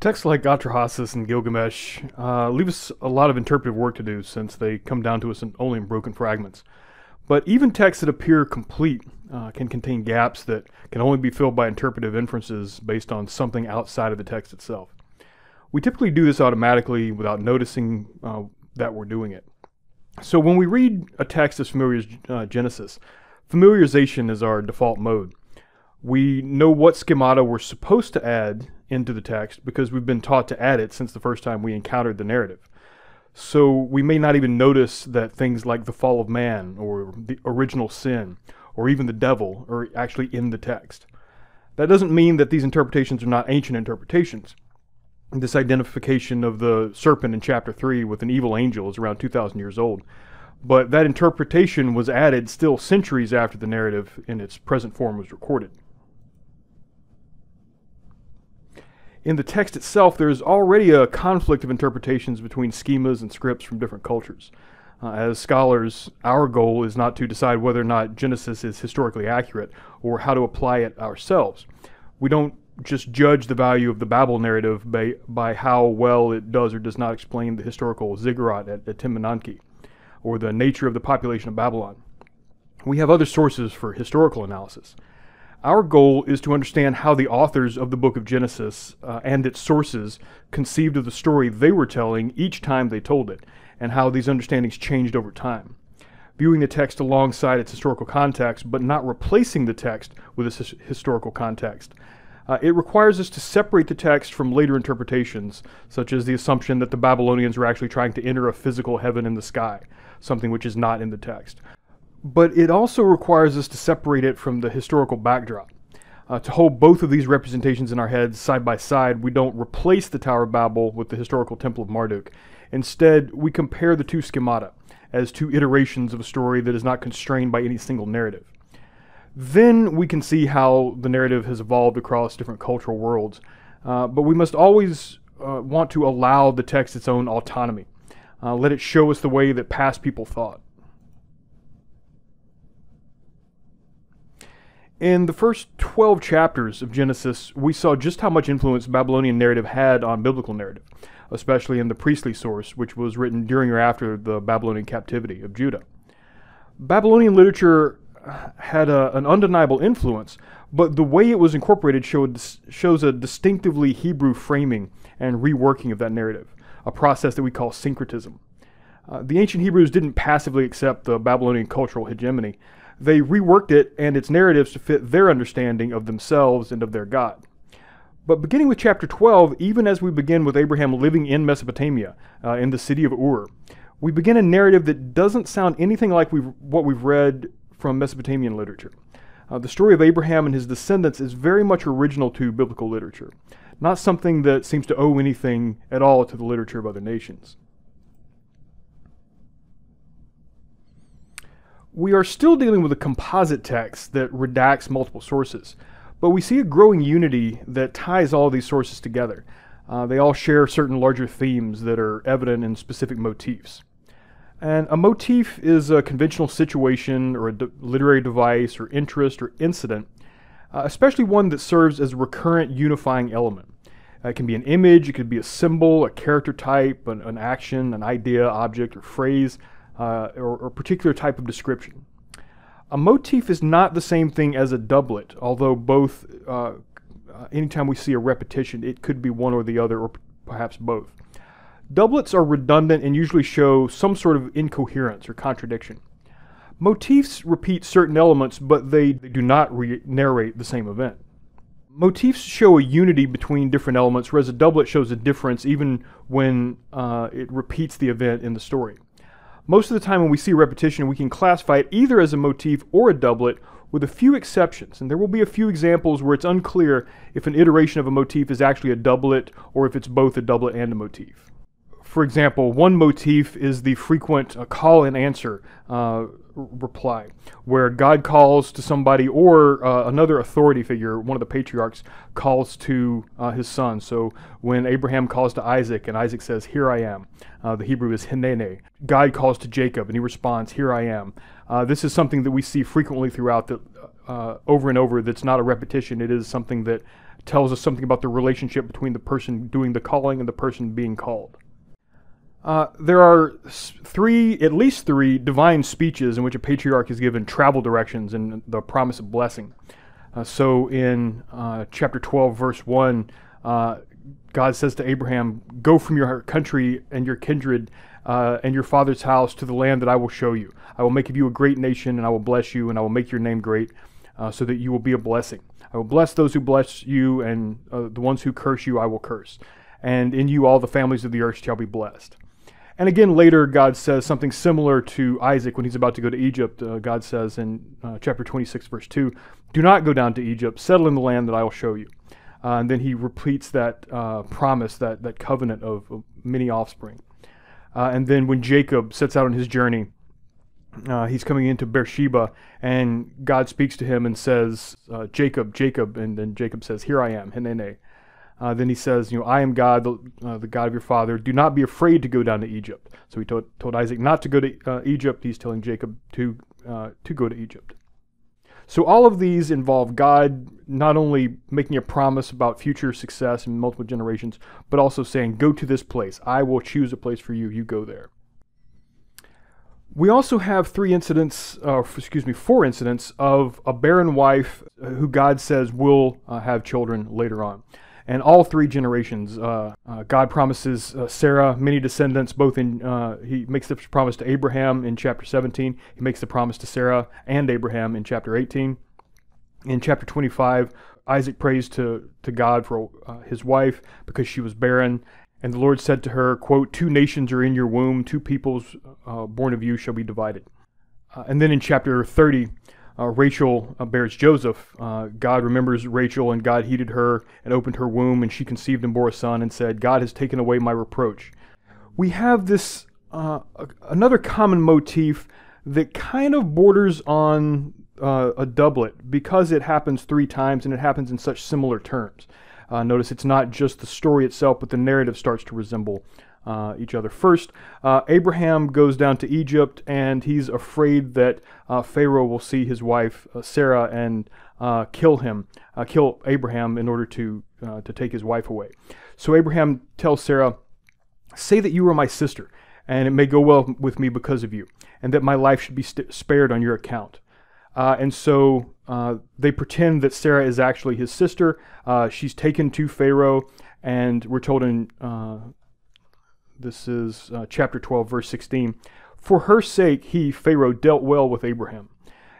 Texts like Atrahasis and Gilgamesh uh, leave us a lot of interpretive work to do since they come down to us in, only in broken fragments. But even texts that appear complete uh, can contain gaps that can only be filled by interpretive inferences based on something outside of the text itself. We typically do this automatically without noticing uh, that we're doing it. So when we read a text as familiar as uh, Genesis, familiarization is our default mode. We know what schemata we're supposed to add into the text because we've been taught to add it since the first time we encountered the narrative. So we may not even notice that things like the fall of man or the original sin or even the devil are actually in the text. That doesn't mean that these interpretations are not ancient interpretations. This identification of the serpent in chapter 3 with an evil angel is around 2,000 years old. But that interpretation was added still centuries after the narrative in its present form was recorded. In the text itself, there's already a conflict of interpretations between schemas and scripts from different cultures. Uh, as scholars, our goal is not to decide whether or not Genesis is historically accurate or how to apply it ourselves. We don't just judge the value of the Babel narrative by, by how well it does or does not explain the historical ziggurat at, at Etemenanki or the nature of the population of Babylon. We have other sources for historical analysis. Our goal is to understand how the authors of the book of Genesis uh, and its sources conceived of the story they were telling each time they told it, and how these understandings changed over time. Viewing the text alongside its historical context, but not replacing the text with its historical context. Uh, it requires us to separate the text from later interpretations, such as the assumption that the Babylonians were actually trying to enter a physical heaven in the sky, something which is not in the text but it also requires us to separate it from the historical backdrop. Uh, to hold both of these representations in our heads side by side, we don't replace the Tower of Babel with the historical Temple of Marduk. Instead, we compare the two schemata as two iterations of a story that is not constrained by any single narrative. Then we can see how the narrative has evolved across different cultural worlds. Uh, but we must always uh, want to allow the text its own autonomy. Uh, let it show us the way that past people thought. In the first 12 chapters of Genesis, we saw just how much influence Babylonian narrative had on biblical narrative, especially in the priestly source, which was written during or after the Babylonian captivity of Judah. Babylonian literature had a, an undeniable influence, but the way it was incorporated showed, shows a distinctively Hebrew framing and reworking of that narrative, a process that we call syncretism. Uh, the ancient Hebrews didn't passively accept the Babylonian cultural hegemony they reworked it and its narratives to fit their understanding of themselves and of their God. But beginning with chapter 12, even as we begin with Abraham living in Mesopotamia, uh, in the city of Ur, we begin a narrative that doesn't sound anything like we've, what we've read from Mesopotamian literature. Uh, the story of Abraham and his descendants is very much original to biblical literature, not something that seems to owe anything at all to the literature of other nations. We are still dealing with a composite text that redacts multiple sources, but we see a growing unity that ties all these sources together. Uh, they all share certain larger themes that are evident in specific motifs. And a motif is a conventional situation or a de- literary device or interest or incident, uh, especially one that serves as a recurrent unifying element. Uh, it can be an image, it could be a symbol, a character type, an, an action, an idea, object, or phrase, uh, or, or particular type of description. A motif is not the same thing as a doublet, although both, uh, uh, anytime we see a repetition, it could be one or the other, or perhaps both. Doublets are redundant and usually show some sort of incoherence or contradiction. Motifs repeat certain elements, but they, do not narrate the same event. Motifs show a unity between different elements, whereas a doublet shows a difference even when uh, it repeats the event in the story. Most of the time when we see repetition, we can classify it either as a motif or a doublet, with a few exceptions. And there will be a few examples where it's unclear if an iteration of a motif is actually a doublet or if it's both a doublet and a motif. For example, one motif is the frequent uh, call and answer uh, reply, where God calls to somebody or uh, another authority figure, one of the patriarchs, calls to uh, his son. So when Abraham calls to Isaac and Isaac says, Here I am, uh, the Hebrew is Hineni. God calls to Jacob and he responds, Here I am. Uh, this is something that we see frequently throughout the, over and over that's not a repetition. It is something that tells us something about the relationship between the person doing the calling and the person being called. Uh, there are three, at least three, divine speeches in which a patriarch is given travel directions and the promise of blessing. Uh, so in uh, chapter 12, verse 1, uh, God says to Abraham, Go from your country and your kindred uh, and your father's house to the land that I will show you. I will make of you a great nation, and I will bless you, and I will make your name great, so that you will be a blessing. I will bless those who bless you, and the ones who curse you I will curse. And in you all the families of the earth shall be blessed. And again, later, God says something similar to Isaac when he's about to go to Egypt. Uh, God says in uh, chapter 26, verse 2, Do not go down to Egypt, settle in the land that I will show you. Uh, and then he repeats that uh, promise, that, that covenant of, of many offspring. Uh, and then when Jacob sets out on his journey, uh, he's coming into Beersheba, and God speaks to him and says, Jacob, Jacob. And then Jacob says, Here I am, Hineni. Uh, then he says, you know, I am God, the, uh, the, God of your father. Do not be afraid to go down to Egypt. So he told, told Isaac not to go to uh, Egypt. He's telling Jacob to, uh, to go to Egypt. So all of these involve God not only making a promise about future success in multiple generations, but also saying, go to this place. I will choose a place for you. You go there. We also have three incidents, uh, excuse me, four incidents of a barren wife who God says will uh, have children later on and all three generations. Uh, uh, God promises uh, Sarah many descendants. Both in uh, He makes the promise to Abraham in chapter 17. He makes the promise to Sarah and Abraham in chapter 18. In chapter 25, Isaac prays to to God for uh, his wife because she was barren. And the Lord said to her, "Quote: Two nations are in your womb; two peoples uh, born of you shall be divided." and then in chapter 30, uh, Rachel uh, bears Joseph. Uh, God remembers Rachel, and God heeded her and opened her womb, and she conceived and bore a son, and said, God has taken away my reproach. We have this uh, another common motif that kind of borders on uh, a doublet because it happens three times and it happens in such similar terms. Uh, notice it's not just the story itself, but the narrative starts to resemble uh, each other. First, uh, Abraham goes down to Egypt and he's afraid that uh, Pharaoh will see his wife uh, Sarah and uh, kill him, uh, kill Abraham in order to, to take his wife away. So Abraham tells Sarah, Say that you are my sister, and it may go well with me because of you, and that my life should be spared on your account. and so they pretend that Sarah is actually his sister. she's taken to Pharaoh, and we're told in this is uh, chapter 12, verse 16. For her sake, he, Pharaoh, dealt well with Abraham.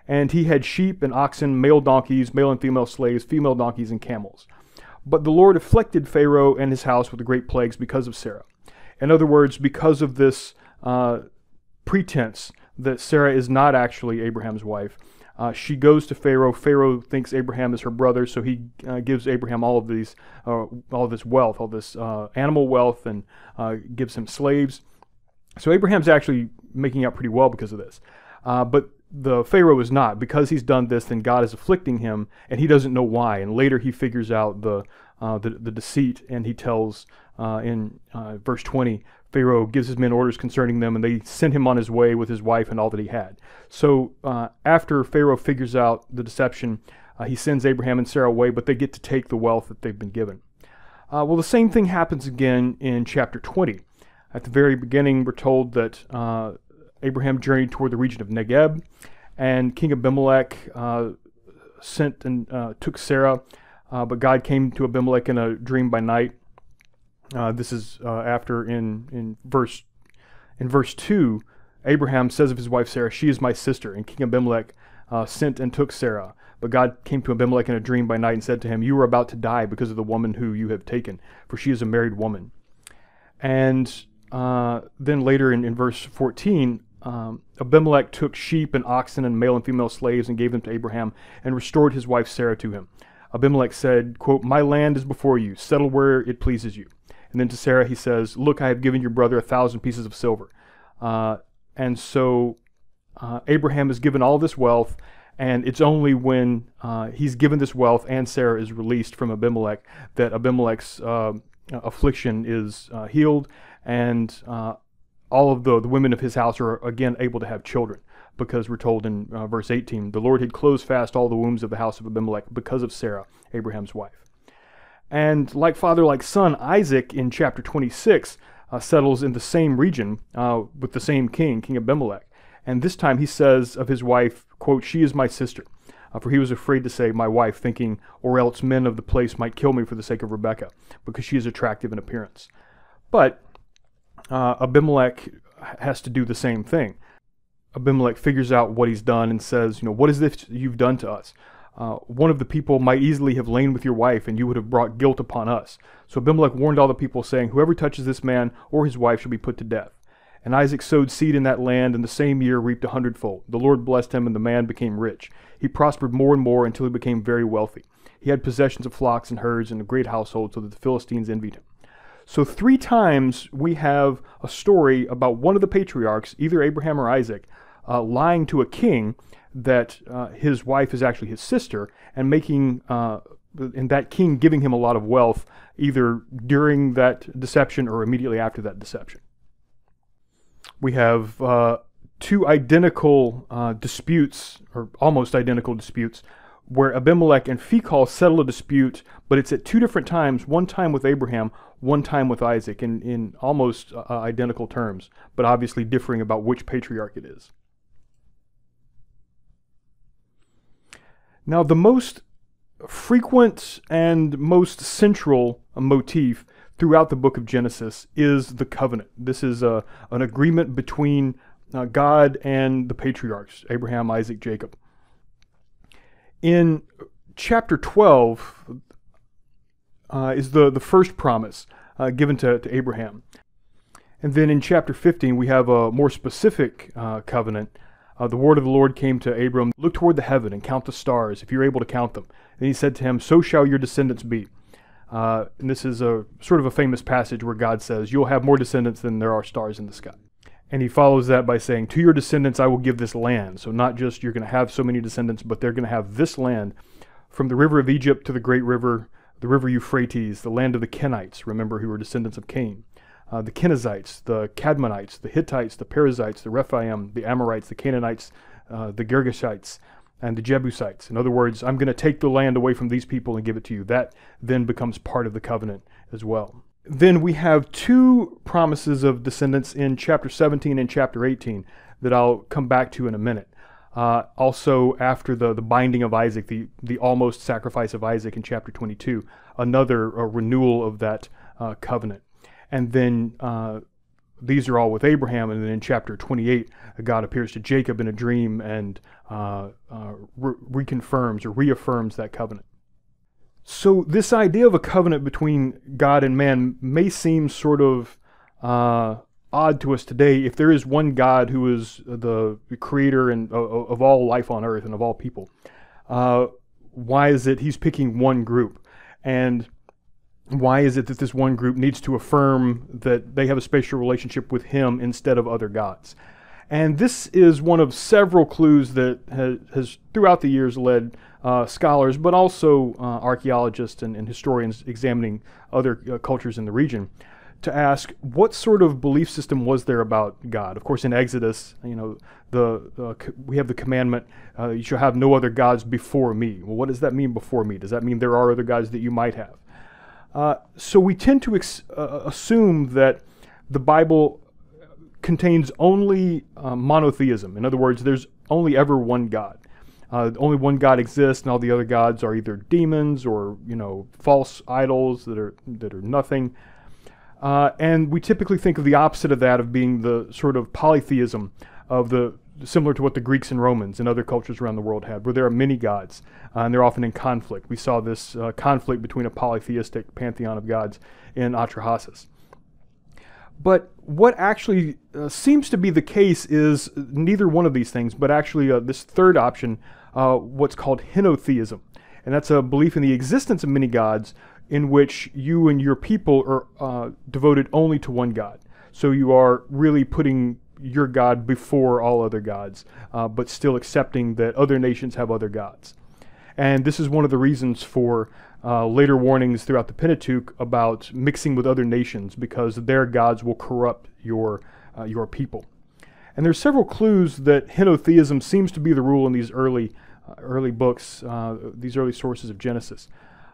And he had sheep and oxen, male donkeys, male and female slaves, female donkeys, and camels. But the Lord afflicted Pharaoh and his house with the great plagues because of Sarah. In other words, because of this uh, pretense that Sarah is not actually Abraham's wife, uh, she goes to Pharaoh. Pharaoh thinks Abraham is her brother, so he uh, gives Abraham all of these, uh, all of this wealth, all this uh, animal wealth, and uh, gives him slaves. So Abraham's actually making out pretty well because of this. Uh, but the Pharaoh is not. Because he's done this, then God is afflicting him, and he doesn't know why. And later he figures out the the, the deceit, and he tells in verse 20 Pharaoh gives his men orders concerning them, and they send him on his way with his wife and all that he had. So uh, after Pharaoh figures out the deception, uh, he sends Abraham and Sarah away, but they get to take the wealth that they've been given. Uh, well, the same thing happens again in chapter 20. At the very beginning, we're told that uh, Abraham journeyed toward the region of Negeb, and King Abimelech uh, sent and uh, took Sarah, but God came to Abimelech in a dream by night uh, this is uh, after in in verse in verse two, Abraham says of his wife Sarah, "She is my sister." And King Abimelech uh, sent and took Sarah. But God came to Abimelech in a dream by night and said to him, "You are about to die because of the woman who you have taken, for she is a married woman." And uh, then later in, in verse 14, um, Abimelech took sheep and oxen and male and female slaves and gave them to Abraham and restored his wife Sarah to him. Abimelech said, quote, My land is before you. Settle where it pleases you. And then to Sarah, he says, Look, I have given your brother a thousand pieces of silver. Uh, and so uh, Abraham is given all this wealth, and it's only when uh, he's given this wealth and Sarah is released from Abimelech that Abimelech's uh, affliction is uh, healed, and uh, all of the, the women of his house are again able to have children. Because we're told in verse 18, the Lord had closed fast all the wombs of the house of Abimelech because of Sarah, Abraham's wife. And like father, like son, Isaac in chapter 26 uh, settles in the same region uh, with the same king, King Abimelech. And this time he says of his wife, quote, She is my sister. Uh, for he was afraid to say, My wife, thinking, or else men of the place might kill me for the sake of Rebekah, because she is attractive in appearance. But uh, Abimelech has to do the same thing. Abimelech figures out what he's done and says, You know, what is this you've done to us? Uh, one of the people might easily have lain with your wife, and you would have brought guilt upon us. So Abimelech warned all the people, saying, Whoever touches this man or his wife shall be put to death. And Isaac sowed seed in that land, and the same year reaped a hundredfold. The Lord blessed him, and the man became rich. He prospered more and more until he became very wealthy. He had possessions of flocks and herds and a great household, so that the Philistines envied him. So, three times we have a story about one of the patriarchs, either Abraham or Isaac, uh, lying to a king that uh, his wife is actually his sister and making uh, and that king giving him a lot of wealth either during that deception or immediately after that deception. We have uh, two identical uh, disputes, or almost identical disputes, where Abimelech and Phicol settle a dispute, but it's at two different times, one time with Abraham, one time with Isaac, in, in almost uh, identical terms, but obviously differing about which patriarch it is. Now, the most frequent and most central motif throughout the book of Genesis is the covenant. This is a, an agreement between uh, God and the patriarchs Abraham, Isaac, Jacob. In chapter 12 uh, is the, the first promise uh, given to, to Abraham. And then in chapter 15, we have a more specific uh, covenant uh, the word of the Lord came to Abram Look toward the heaven and count the stars, if you're able to count them. And he said to him, So shall your descendants be. Uh, and this is a sort of a famous passage where God says, You'll have more descendants than there are stars in the sky. And he follows that by saying, To your descendants I will give this land. So not just you're going to have so many descendants, but they're going to have this land from the river of Egypt to the great river, the river Euphrates, the land of the Kenites, remember, who were descendants of Cain uh, the Kenizzites, the Cadmonites, the Hittites, the Perizzites, the Rephaim, the Amorites, the Canaanites, uh, the Girgashites, and the Jebusites. In other words, I'm going to take the land away from these people and give it to you. That then becomes part of the covenant as well. Then we have two promises of descendants in chapter 17 and chapter 18 that I'll come back to in a minute. Uh, also, after the, the binding of Isaac, the, the almost sacrifice of Isaac in chapter 22, another renewal of that uh, covenant. And then uh, these are all with Abraham. And then in chapter 28, God appears to Jacob in a dream and uh, uh, re- reconfirms or reaffirms that covenant. So, this idea of a covenant between God and man may seem sort of uh, odd to us today if there is one God who is the creator and, of all life on earth and of all people. Uh, why is it he's picking one group? And why is it that this one group needs to affirm that they have a spatial relationship with him instead of other gods? And this is one of several clues that has, has throughout the years led uh, scholars, but also uh, archaeologists and, and, historians examining other uh, cultures in the region, to ask what sort of belief system was there about God. Of course, in Exodus, you know, the we have the commandment, uh, "You shall have no other gods before me." Well, what does that mean before me? Does that mean there are other gods that you might have? Uh, so we tend to ex- uh, assume that the Bible contains only uh, monotheism. In other words, there's only ever one God. Uh, only one God exists, and all the other gods are either demons or you know false idols that are that are nothing. Uh, and we typically think of the opposite of that of being the sort of polytheism of the similar to what the Greeks and Romans and other cultures around the world had, where there are many gods, uh, and they're often in conflict. We saw this uh, conflict between a polytheistic pantheon of gods in Atrahasis. But what actually uh, seems to be the case is neither one of these things, but actually uh, this third option, uh, what's called henotheism. And that's a belief in the existence of many gods in which you and your people are uh, devoted only to one God. So you are really putting your God before all other gods, uh, but still accepting that other nations have other gods. And this is one of the reasons for uh, later warnings throughout the Pentateuch about mixing with other nations, because their gods will corrupt your, uh, your people. And there's several clues that henotheism seems to be the rule in these early, uh, early books, uh, these early sources of Genesis.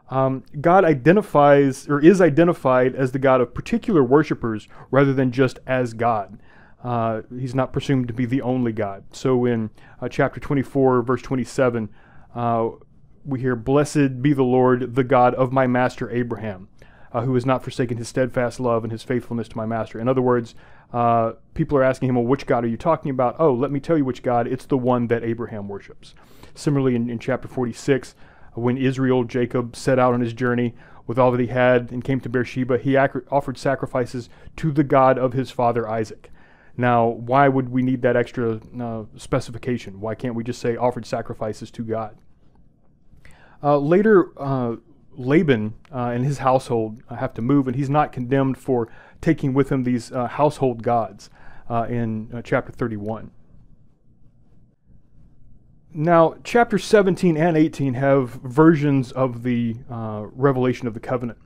um, God identifies or is identified as the God of particular worshipers rather than just as God. Uh, he's not presumed to be the only God. So in uh, chapter 24, verse 27, uh, we hear, Blessed be the Lord, the God of my master Abraham, uh, who has not forsaken his steadfast love and his faithfulness to my master. In other words, uh, people are asking him, Well, which God are you talking about? Oh, let me tell you which God. It's the one that Abraham worships. Similarly, in, in chapter 46, when Israel, Jacob, set out on his journey with all that he had and came to Beersheba, he offered sacrifices to the God of his father Isaac. Now, why would we need that extra uh, specification? Why can't we just say offered sacrifices to God? Uh, later, uh, Laban uh, and his household have to move, and he's not condemned for taking with him these uh, household gods uh, in chapter 31. Now, chapter 17 and 18 have versions of the revelation of the covenant.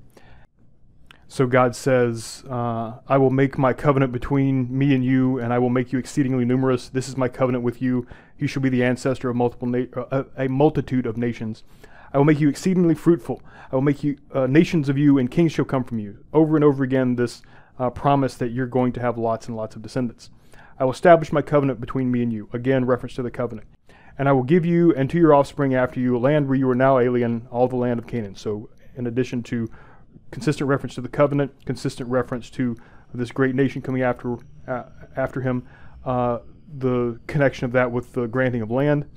So God says, uh, I will make my covenant between me and you, and I will make you exceedingly numerous. This is my covenant with you. You shall be the ancestor of multiple na- uh, a multitude of nations. I will make you exceedingly fruitful. I will make you uh, nations of you, and kings shall come from you. Over and over again, this uh, promise that you're going to have lots and lots of descendants. I will establish my covenant between me and you. Again, reference to the covenant. And I will give you and to your offspring after you a land where you are now alien, all the land of Canaan. So, in addition to consistent reference to the covenant, consistent reference to this great nation coming after uh, after him, uh, the connection of that with the granting of land.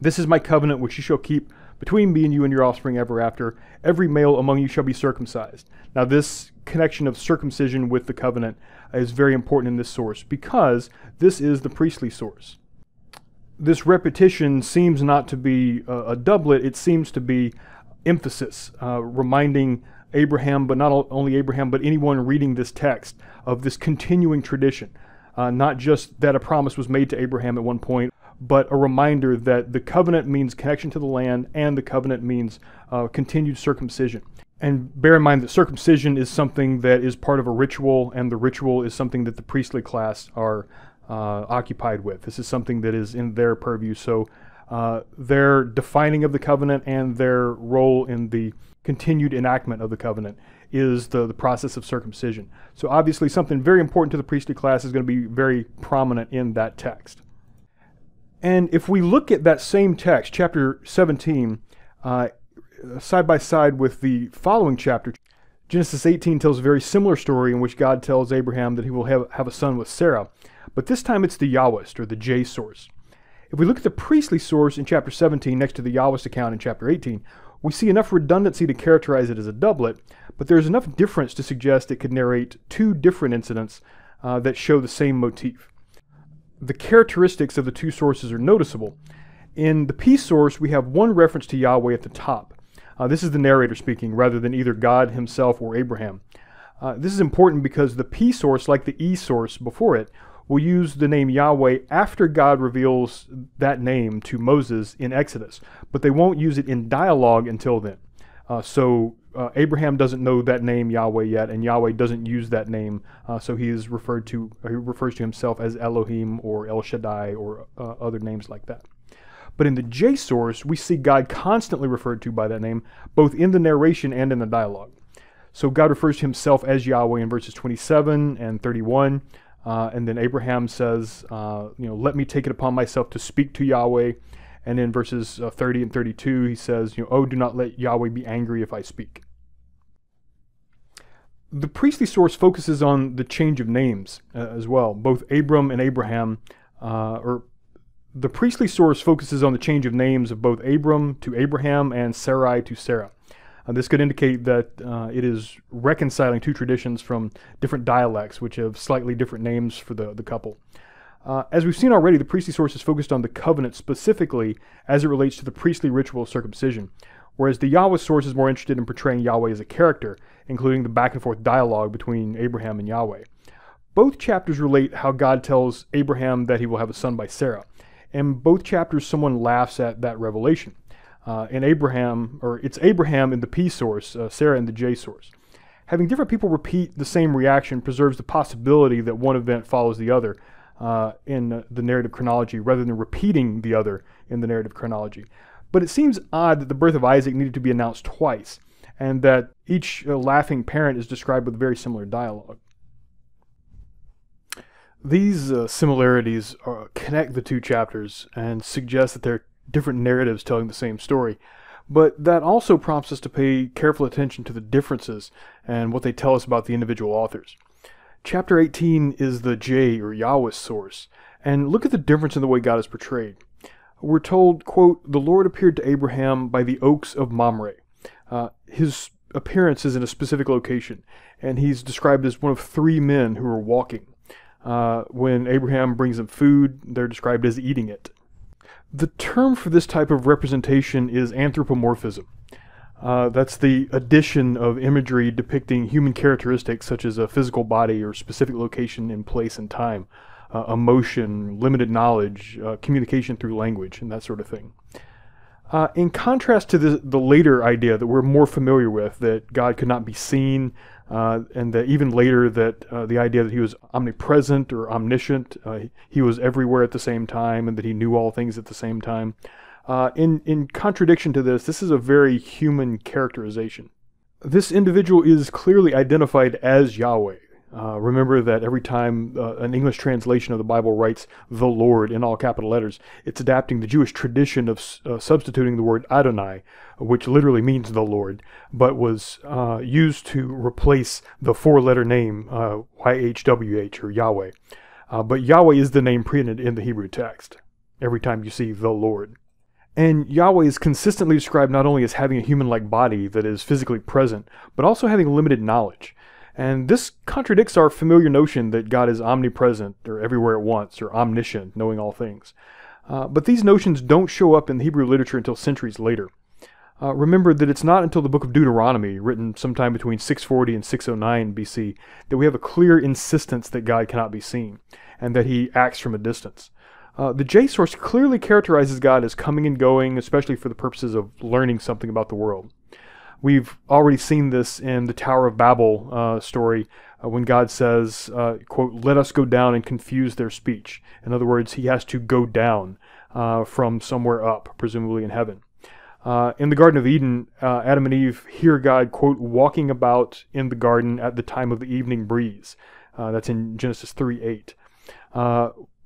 This is my covenant which you shall keep between me and you and your offspring ever after. Every male among you shall be circumcised. Now, this connection of circumcision with the covenant is very important in this source because this is the priestly source. This repetition seems not to be a, a doublet, it seems to be emphasis, uh, reminding Abraham, but not only Abraham, but anyone reading this text of this continuing tradition. Uh, not just that a promise was made to Abraham at one point, but a reminder that the covenant means connection to the land and the covenant means uh, continued circumcision. And bear in mind that circumcision is something that is part of a ritual, and the ritual is something that the priestly class are uh, occupied with. This is something that is in their purview. So uh, their defining of the covenant and their role in the continued enactment of the covenant is the, the process of circumcision. So, obviously, something very important to the priestly class is going to be very prominent in that text. And if we look at that same text, chapter 17, uh, side by side with the following chapter, Genesis 18 tells a very similar story in which God tells Abraham that he will have, have a son with Sarah. But this time it's the Yahwist, or the J source. If we look at the priestly source in chapter 17 next to the Yahwist account in chapter 18, we see enough redundancy to characterize it as a doublet, but there's enough difference to suggest it could narrate two different incidents uh, that show the same motif. The characteristics of the two sources are noticeable. In the P source, we have one reference to Yahweh at the top. Uh, this is the narrator speaking rather than either God himself or Abraham. Uh, this is important because the P source, like the E source before it, will use the name Yahweh after God reveals that name to Moses in Exodus, but they won't use it in dialogue until then. Uh, so uh, Abraham doesn't know that name Yahweh yet, and Yahweh doesn't use that name, uh, so he is referred to. he refers to himself as Elohim or El Shaddai or uh, other names like that. But in the J source, we see God constantly referred to by that name, both in the narration and in the dialogue. So God refers to himself as Yahweh in verses 27 and 31. Uh, and then Abraham says, uh, you know, let me take it upon myself to speak to Yahweh. And in verses uh, 30 and 32, he says, you know, oh, do not let Yahweh be angry if I speak. The priestly source focuses on the change of names uh, as well. Both Abram and Abraham, uh, or the priestly source focuses on the change of names of both Abram to Abraham and Sarai to Sarah. Uh, this could indicate that uh, it is reconciling two traditions from different dialects, which have slightly different names for the, the couple. Uh, as we've seen already, the priestly source is focused on the covenant specifically as it relates to the priestly ritual of circumcision, whereas the Yahweh source is more interested in portraying Yahweh as a character, including the back and forth dialogue between Abraham and Yahweh. Both chapters relate how God tells Abraham that he will have a son by Sarah, and both chapters someone laughs at that revelation uh, Abraham, or it's Abraham in the P source, uh, Sarah in the J source. Having different people repeat the same reaction preserves the possibility that one event follows the other uh, in the narrative chronology rather than repeating the other in the narrative chronology. But it seems odd that the birth of Isaac needed to be announced twice. and that each uh, laughing parent is described with very similar dialogue. These uh, similarities uh, connect the two chapters and suggest that they're different narratives telling the same story. But that also prompts us to pay careful attention to the differences and what they tell us about the individual authors. Chapter 18 is the J or Yahweh source, and look at the difference in the way God is portrayed. We're told, quote, the Lord appeared to Abraham by the oaks of Mamre. Uh, his appearance is in a specific location, and he's described as one of three men who are walking. Uh, when Abraham brings them food, they're described as eating it. The term for this type of representation is anthropomorphism. Uh, that's the addition of imagery depicting human characteristics such as a physical body or specific location in place and time, uh, emotion, limited knowledge, uh, communication through language, and that sort of thing. Uh, in contrast to the, the later idea that we're more familiar with, that God could not be seen, uh, and that even later that uh, the idea that he was omnipresent or omniscient, uh, he was everywhere at the same time, and that he knew all things at the same time. Uh, in in contradiction to this, this is a very human characterization. This individual is clearly identified as Yahweh. Uh, remember that every time uh, an English translation of the Bible writes the Lord in all capital letters, it's adapting the Jewish tradition of uh, substituting the word Adonai, which literally means the Lord, but was uh, used to replace the four letter name YHWH uh, or Yahweh. Uh, but Yahweh is the name printed in the Hebrew text every time you see the Lord. And Yahweh is consistently described not only as having a human like body that is physically present, but also having limited knowledge. And this contradicts our familiar notion that God is omnipresent or everywhere at once or omniscient, knowing all things. Uh, but these notions don't show up in the Hebrew literature until centuries later. Uh, remember that it's not until the book of Deuteronomy, written sometime between 640 and 609 BC, that we have a clear insistence that God cannot be seen and that he acts from a distance. Uh, the J source clearly characterizes God as coming and going, especially for the purposes of learning something about the world. We've already seen this in the Tower of Babel uh, story uh, when God says, uh, quote, let us go down and confuse their speech. In other words, he has to go down uh, from somewhere up, presumably in heaven. Uh, in the Garden of Eden, uh, Adam and Eve hear God, quote, walking about in the garden at the time of the evening breeze. that's in Genesis 3 8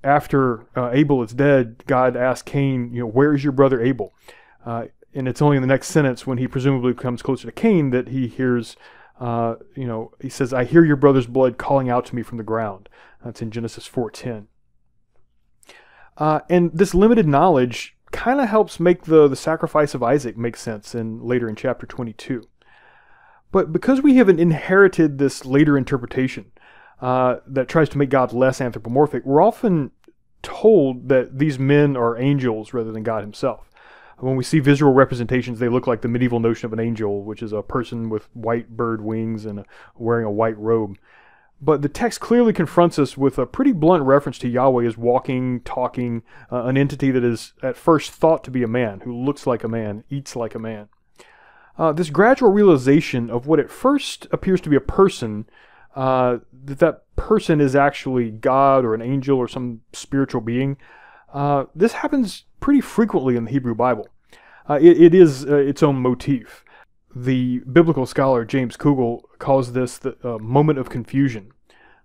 after uh, Abel is dead, God asks Cain, you know, where is your brother Abel? Uh, and it's only in the next sentence when he presumably comes closer to Cain that he hears, uh, you know, he says, "I hear your brother's blood calling out to me from the ground." That's in Genesis 4:10. Uh, and this limited knowledge kind of helps make the the sacrifice of Isaac make sense in later in chapter 22. But because we haven't inherited this later interpretation uh, that tries to make God less anthropomorphic, we're often told that these men are angels rather than God Himself. When we see visual representations, they look like the medieval notion of an angel, which is a person with white bird wings and wearing a white robe. But the text clearly confronts us with a pretty blunt reference to Yahweh as walking, talking, uh, an entity that is at first thought to be a man, who looks like a man, eats like a man. Uh, this gradual realization of what at first appears to be a person, uh, that that person is actually God or an angel or some spiritual being, uh, this happens pretty frequently in the Hebrew Bible. Uh, it, it is uh, its own motif. The biblical scholar James Kugel calls this the uh, moment of confusion.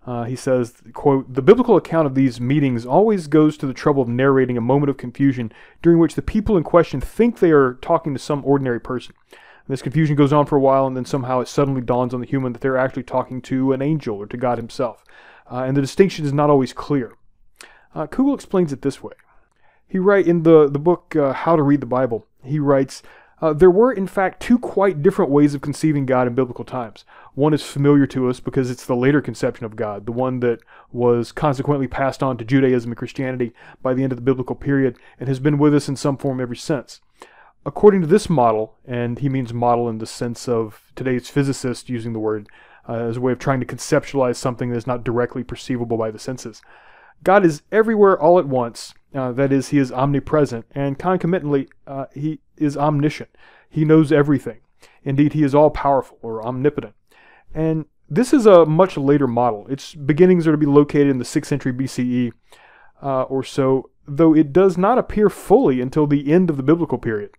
Uh, he says, quote, The biblical account of these meetings always goes to the trouble of narrating a moment of confusion during which the people in question think they are talking to some ordinary person. And this confusion goes on for a while, and then somehow it suddenly dawns on the human that they're actually talking to an angel or to God himself. Uh, and the distinction is not always clear. Uh, Kugel explains it this way. He writes in the, the book uh, How to Read the Bible, he writes, uh, there were, in fact, two quite different ways of conceiving God in biblical times. One is familiar to us because it's the later conception of God, the one that was consequently passed on to Judaism and Christianity by the end of the biblical period and has been with us in some form ever since. According to this model, and he means model in the sense of today's physicists using the word uh, as a way of trying to conceptualize something that is not directly perceivable by the senses. God is everywhere all at once. Uh, that is, he is omnipresent, and concomitantly, uh, he is omniscient. He knows everything. Indeed, he is all powerful or omnipotent. And this is a much later model. Its beginnings are to be located in the 6th century BCE uh, or so, though it does not appear fully until the end of the biblical period.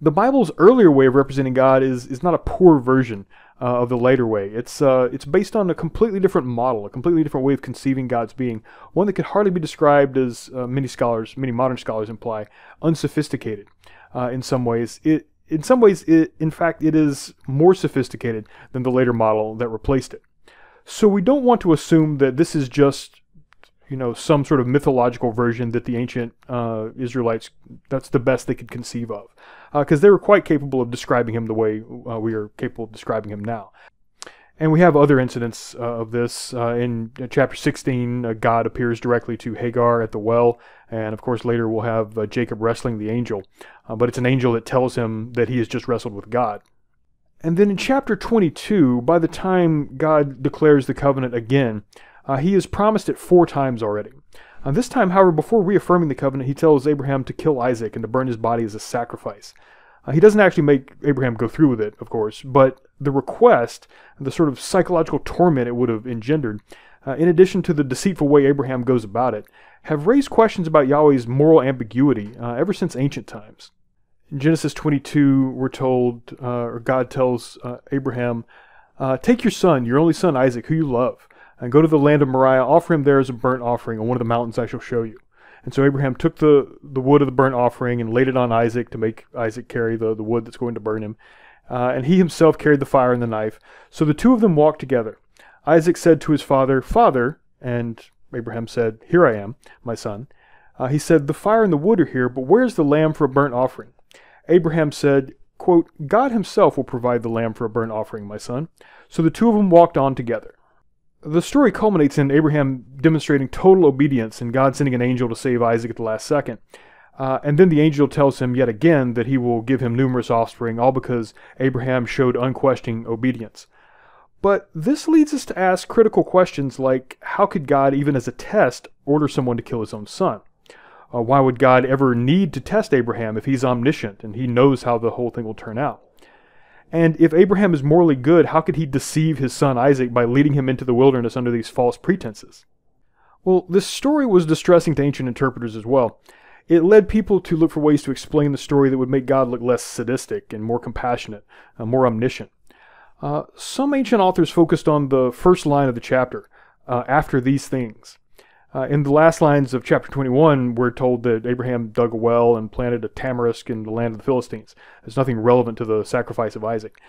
The Bible's earlier way of representing God is, is not a poor version uh, of the later way. It's, uh, it's based on a completely different model, a completely different way of conceiving God's being, one that could hardly be described as uh, many scholars, many modern scholars imply, unsophisticated uh, in some ways. It, in some ways, it, in fact, it is more sophisticated than the later model that replaced it. So we don't want to assume that this is just, you know, some sort of mythological version that the ancient uh, Israelites, that's the best they could conceive of because uh, they were quite capable of describing him the way uh, we are capable of describing him now. And we have other incidents uh, of this. Uh, in chapter 16, uh, God appears directly to Hagar at the well. And of course, later we'll have uh, Jacob wrestling the angel. but it's an angel that tells him that he has just wrestled with God. And then in chapter 22, by the time God declares the covenant again, he has promised it four times already. Uh, this time, however, before reaffirming the covenant, he tells Abraham to kill Isaac and to burn his body as a sacrifice. Uh, he doesn't actually make Abraham go through with it, of course, but the request, the sort of psychological torment it would have engendered, uh, in addition to the deceitful way Abraham goes about it, have raised questions about Yahweh's moral ambiguity uh, ever since ancient times. In Genesis 22, we're told, uh, or God tells uh, Abraham, Take your son, your only son Isaac, who you love and go to the land of Moriah, offer him there as a burnt offering on one of the mountains I shall show you. And so Abraham took the, the wood of the burnt offering and laid it on Isaac to make Isaac carry the, the wood that's going to burn him. Uh, and he himself carried the fire and the knife. So the two of them walked together. Isaac said to his father, Father, and Abraham said, Here I am, my son. Uh, he said, The fire and the wood are here, but where's the lamb for a burnt offering? Abraham said, quote, God himself will provide the lamb for a burnt offering, my son. So the two of them walked on together. The story culminates in Abraham demonstrating total obedience and God sending an angel to save Isaac at the last second. Uh, and then the angel tells him yet again that he will give him numerous offspring, all because Abraham showed unquestioning obedience. But this leads us to ask critical questions like how could God, even as a test, order someone to kill his own son? Uh, why would God ever need to test Abraham if he's omniscient and he knows how the whole thing will turn out? And if Abraham is morally good, how could he deceive his son Isaac by leading him into the wilderness under these false pretenses? Well, this story was distressing to ancient interpreters as well. It led people to look for ways to explain the story that would make God look less sadistic and more compassionate, uh, more omniscient. Uh, some ancient authors focused on the first line of the chapter, uh, after these things. Uh, in the last lines of chapter 21, we're told that Abraham dug a well and planted a tamarisk in the land of the Philistines. There's nothing relevant to the sacrifice of Isaac.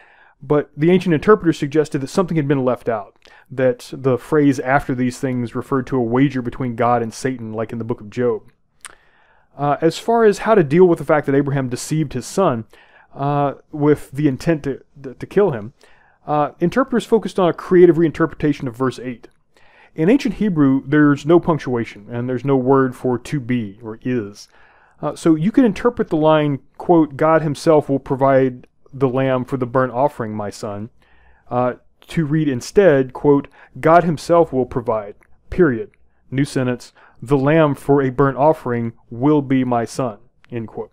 But the ancient interpreters suggested that something had been left out, that the phrase after these things referred to a wager between God and Satan, like in the book of Job. Uh, as far as how to deal with the fact that Abraham deceived his son uh, with the intent to, to kill him, uh, interpreters focused on a creative reinterpretation of verse 8. In ancient Hebrew, there's no punctuation and there's no word for to be or is. Uh, so you can interpret the line, quote, God himself will provide the lamb for the burnt offering, my son, uh, to read instead, quote, God himself will provide, period. New sentence, the lamb for a burnt offering will be my son, end quote.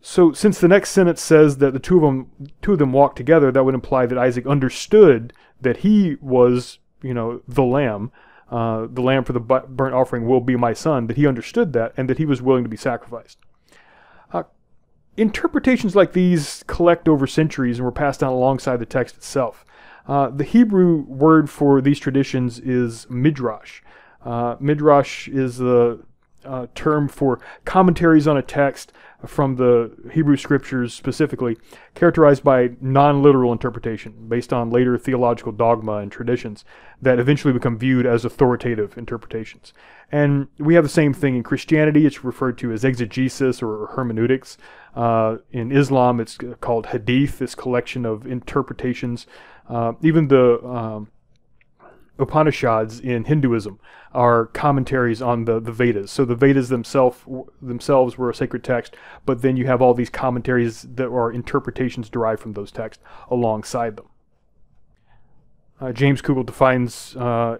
So since the next sentence says that the two of them two of them walked together, that would imply that Isaac understood that he was you know, the lamb, uh, the lamb for the burnt offering will be my son, that he understood that and that he was willing to be sacrificed. Uh, interpretations like these collect over centuries and were passed down alongside the text itself. Uh, the Hebrew word for these traditions is midrash. Uh, midrash is the uh, term for commentaries on a text from the Hebrew scriptures specifically, characterized by non literal interpretation based on later theological dogma and traditions that eventually become viewed as authoritative interpretations. And we have the same thing in Christianity, it's referred to as exegesis or hermeneutics. Uh, in Islam, it's called hadith, this collection of interpretations. Uh, even the um, Upanishads in Hinduism are commentaries on the, the Vedas. So the Vedas themselves themselves were a sacred text, but then you have all these commentaries that are interpretations derived from those texts alongside them. Uh, James Kugel defines uh,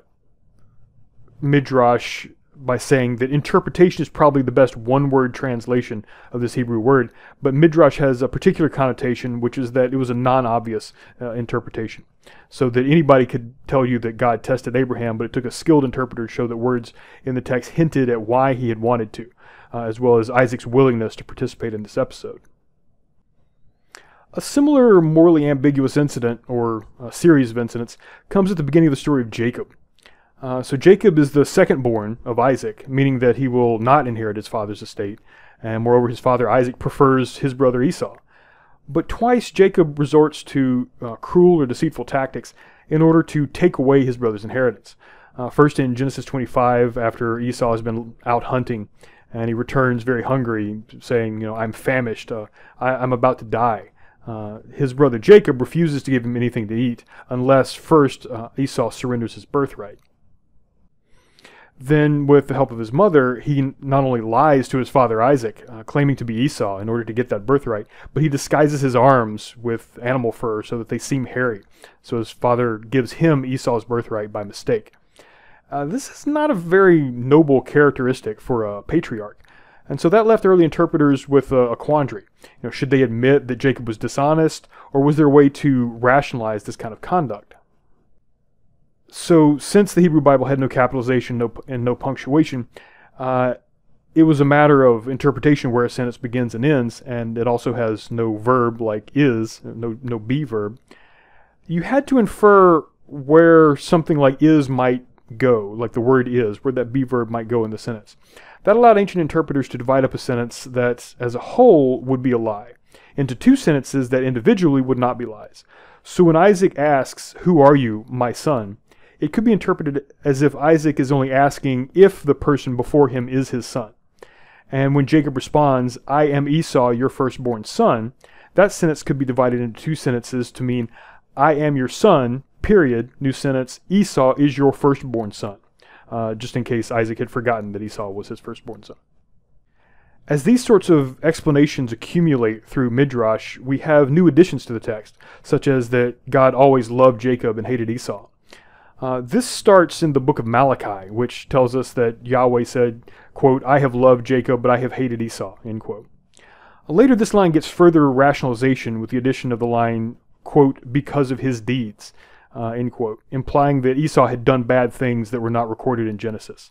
midrash by saying that interpretation is probably the best one word translation of this Hebrew word, but midrash has a particular connotation, which is that it was a non obvious uh, interpretation. So that anybody could tell you that God tested Abraham, but it took a skilled interpreter to show that words in the text hinted at why he had wanted to, uh, as well as Isaac's willingness to participate in this episode. A similar morally ambiguous incident, or a series of incidents, comes at the beginning of the story of Jacob. Uh, so Jacob is the second born of Isaac, meaning that he will not inherit his father's estate, and moreover, his father Isaac prefers his brother Esau. But twice Jacob resorts to uh, cruel or deceitful tactics in order to take away his brother's inheritance. Uh, first in Genesis 25, after Esau has been out hunting, and he returns very hungry, saying, "You know, I'm famished. Uh, I, am about to die." Uh, his brother Jacob refuses to give him anything to eat unless first Esau surrenders his birthright. Then, with the help of his mother, he not only lies to his father Isaac, uh, claiming to be Esau in order to get that birthright, but he disguises his arms with animal fur so that they seem hairy. So his father gives him Esau's birthright by mistake. Uh, this is not a very noble characteristic for a patriarch. And so that left early interpreters with a, a, quandary. You know, should they admit that Jacob was dishonest, or was there a way to rationalize this kind of conduct? So since the Hebrew Bible had no capitalization no, and no punctuation, uh, it was a matter of interpretation where a sentence begins and ends, and it also has no verb like is, no, no be verb. You had to infer where something like is might go, like the word is, where that be verb might go in the sentence. That allowed ancient interpreters to divide up a sentence that, as a whole, would be a lie into two sentences that individually would not be lies. So when Isaac asks, Who are you, my son? It could be interpreted as if Isaac is only asking if the person before him is his son. And when Jacob responds, I am Esau, your firstborn son, that sentence could be divided into two sentences to mean, I am your son, period, new sentence, Esau is your firstborn son, uh, just in case Isaac had forgotten that Esau was his firstborn son. As these sorts of explanations accumulate through Midrash, we have new additions to the text, such as that God always loved Jacob and hated Esau. Uh, this starts in the book of Malachi, which tells us that Yahweh said, quote, I have loved Jacob, but I have hated Esau, end quote. Later, this line gets further rationalization with the addition of the line, quote, because of his deeds, uh, end quote, implying that Esau had done bad things that were not recorded in Genesis.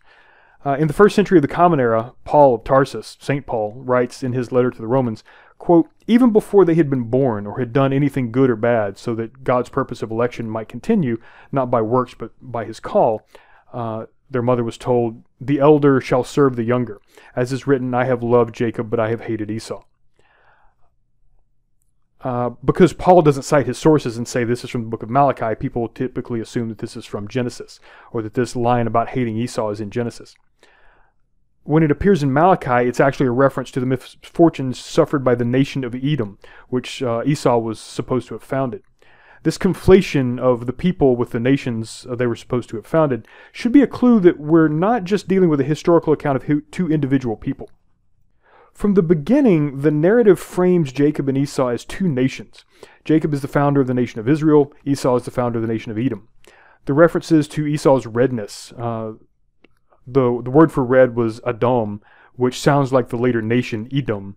Uh, in the first century of the Common Era, Paul of Tarsus, St. Paul, writes in his letter to the Romans, quote, even before they had been born or had done anything good or bad, so that God's purpose of election might continue, not by works but by his call, uh, their mother was told, The elder shall serve the younger. As is written, I have loved Jacob, but I have hated Esau. Uh, because Paul doesn't cite his sources and say this is from the book of Malachi, people typically assume that this is from Genesis, or that this line about hating Esau is in Genesis when it appears in Malachi, it's actually a reference to the misfortunes suffered by the nation of Edom, which uh, Esau was supposed to have founded. This conflation of the people with the nations uh, they were supposed to have founded should be a clue that we're not just dealing with a historical account of two individual people. From the beginning, the narrative frames Jacob and Esau as two nations. Jacob is the founder of the nation of Israel, Esau is the founder of the nation of Edom. The references to Esau's redness, uh, the the word for red was Adom, which sounds like the later nation Edom.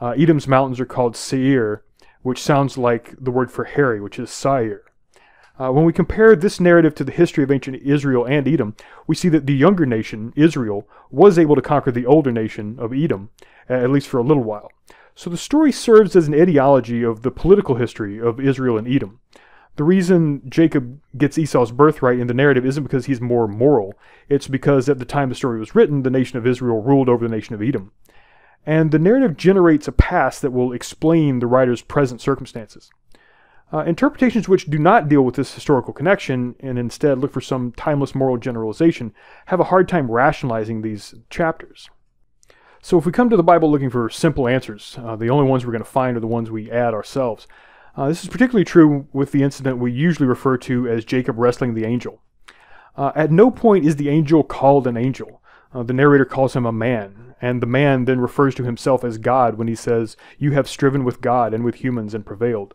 Uh, Edom's mountains are called Seir, which sounds like the word for hairy, which is Sair. Uh, when we compare this narrative to the history of ancient Israel and Edom, we see that the younger nation, Israel, was able to conquer the older nation of Edom, at least for a little while. So the story serves as an etiology of the political history of Israel and Edom. The reason Jacob gets Esau's birthright in the narrative isn't because he's more moral. It's because at the time the story was written, the nation of Israel ruled over the nation of Edom. And the narrative generates a past that will explain the writer's present circumstances. Uh, interpretations which do not deal with this historical connection and instead look for some timeless moral generalization have a hard time rationalizing these chapters. So if we come to the Bible looking for simple answers, uh, the only ones we're going to find are the ones we add ourselves. Uh, this is particularly true with the incident we usually refer to as Jacob wrestling the angel. Uh, at no point is the angel called an angel. Uh, the narrator calls him a man, and the man then refers to himself as God when he says, You have striven with God and with humans and prevailed.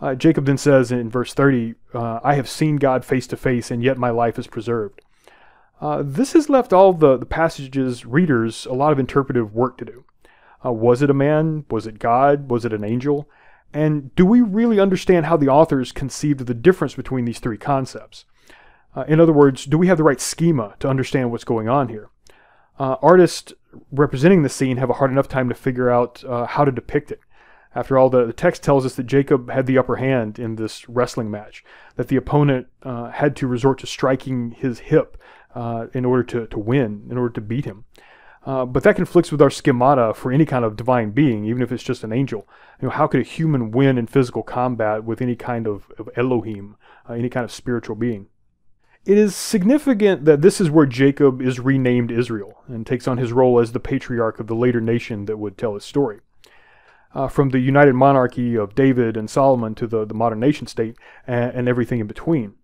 Uh, Jacob then says in verse 30, uh, I have seen God face to face, and yet my life is preserved. Uh, this has left all the, the passage's readers a lot of interpretive work to do. was it a man? Was it God? Was it an angel? And do we really understand how the authors conceived of the difference between these three concepts? Uh, in other words, do we have the right schema to understand what's going on here? Uh, artists representing the scene have a hard enough time to figure out uh, how to depict it. After all, the, the text tells us that Jacob had the upper hand in this wrestling match, that the opponent uh, had to resort to striking his hip uh, in order to, to win, in order to beat him. Uh, but that conflicts with our schemata for any kind of divine being, even if it's just an angel. You know, how could a human win in physical combat with any kind of, of Elohim, uh, any kind of spiritual being? It is significant that this is where Jacob is renamed Israel and takes on his role as the patriarch of the later nation that would tell his story. Uh, from the united monarchy of David and Solomon to the, the modern nation state and, and everything in between.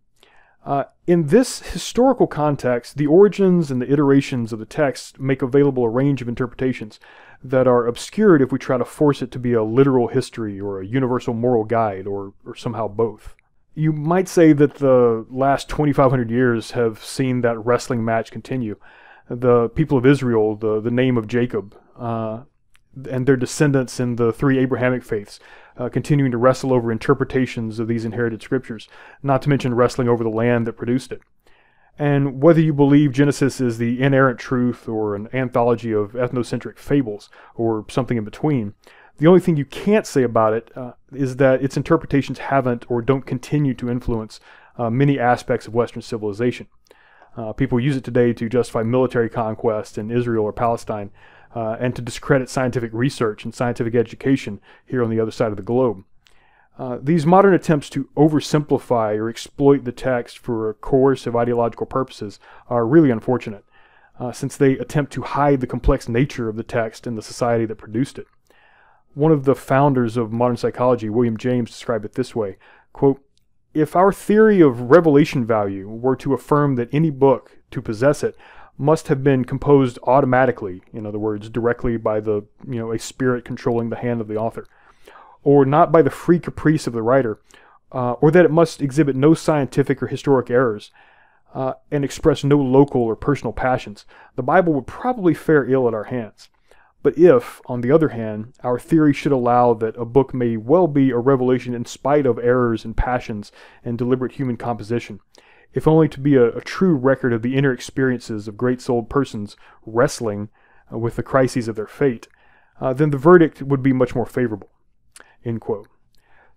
Uh, in this historical context, the origins and the iterations of the text make available a range of interpretations that are obscured if we try to force it to be a literal history or a universal moral guide or, or somehow both. You might say that the last 2,500 years have seen that wrestling match continue. The people of Israel, the, the name of Jacob, uh, and their descendants in the three Abrahamic faiths, uh, continuing to wrestle over interpretations of these inherited scriptures, not to mention wrestling over the land that produced it. And whether you believe Genesis is the inerrant truth or an anthology of ethnocentric fables or something in between, the only thing you can't say about it uh, is that its interpretations haven't or don't continue to influence uh, many aspects of Western civilization. Uh, people use it today to justify military conquest in Israel or Palestine, uh, and to discredit scientific research and scientific education here on the other side of the globe. Uh, these modern attempts to oversimplify or exploit the text for a coercive ideological purposes are really unfortunate, uh, since they attempt to hide the complex nature of the text and the society that produced it. One of the founders of modern psychology, William James, described it this way, quote, if our theory of revelation value were to affirm that any book, to possess it, must have been composed automatically, in other words, directly by the, you know, a spirit controlling the hand of the author, or not by the free caprice of the writer, uh, or that it must exhibit no scientific or historic errors, uh, and express no local or personal passions, the Bible would probably fare ill at our hands. But if, on the other hand, our theory should allow that a book may well be a revelation in spite of errors and passions and deliberate human composition, if only to be a, a true record of the inner experiences of great souled persons wrestling uh, with the crises of their fate, uh, then the verdict would be much more favorable. End quote.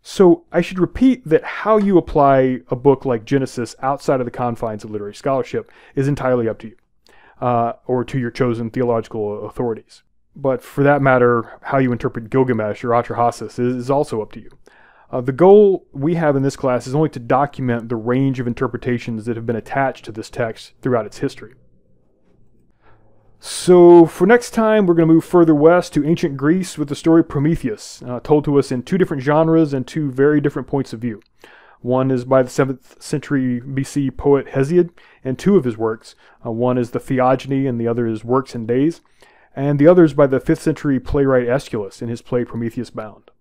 So I should repeat that how you apply a book like Genesis outside of the confines of literary scholarship is entirely up to you, uh, or to your chosen theological authorities. But for that matter, how you interpret Gilgamesh or Atrahasis is, is also up to you. Uh, the goal we have in this class is only to document the range of interpretations that have been attached to this text throughout its history. So, for next time, we're going to move further west to ancient Greece with the story Prometheus, uh, told to us in two different genres and two very different points of view. One is by the 7th century BC poet Hesiod and two of his works. Uh, one is the Theogony and the other is Works and Days. And the other is by the 5th century playwright Aeschylus in his play Prometheus Bound.